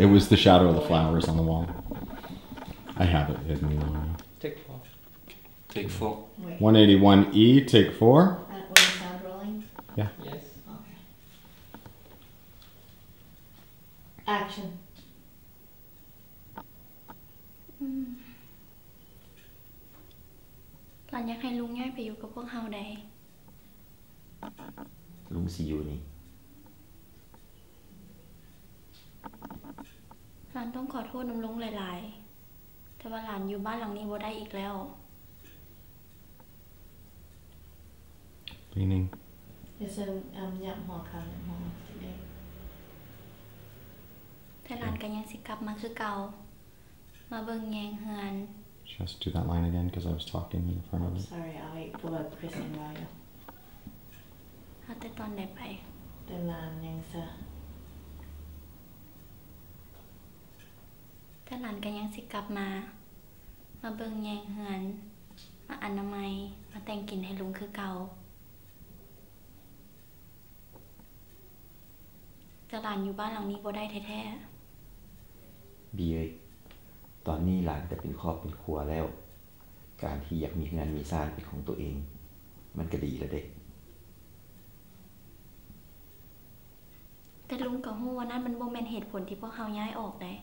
It was the shadow of the flowers on the wall. I have it hidden. You know. Take four. Take four. Wait. 181E, take four. And when the sound rolling? Yes. Okay. Action. หลานอยากให้ลุงย้ายไปอยู่กับพวกเฮาได้ ลุงซีอยู่นี่ านต้องขอโทษน้ำลุงหลาย ๆ แต่ว่าหลานอยู่บ้านหลังนี้บ่ได้อีกแล้ว Leaning. It's a um, nhậm hòa khảo nhậm hòa today. แต่หลานก็ยังสิกลับมาคือเก่า มาเบิ่งแยงเฮือน Just do that line again because I was talking in front of I'm it. sorry, I pull up Chris and Ryan. เฮาแต่ตอนใดไป The land yang sa แต่หลานก็ยังสิกลับมา มาเบิ่งแยงเฮือน มาอนามัย มาแต่งกินให้ลุงคือเก่า แต่หลานอยู่บ้านหลังนี้บ่ได้แท้บีเอ้ยตอนนี้หลานจะเป็นครอบเป็นครัวแล้ว การที่อยากมีงานมีซ่านเป็นของตัวเอง มันก็ดีแล้วเด็กๆแต่ลุงก็ฮู้ว่านั่นมันบ่แม่นเหตุผลที่พวกเฮาย้ายออกได้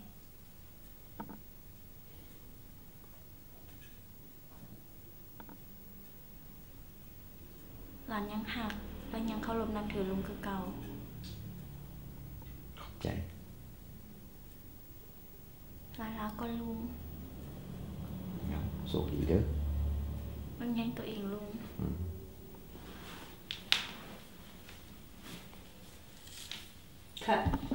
านยังหักและยังเคารพนับถือลุงคือเก่า ขอบใจหลานรักก็ลุงเอาโชคดีเด้อมันยังตัวเองลุง Cut.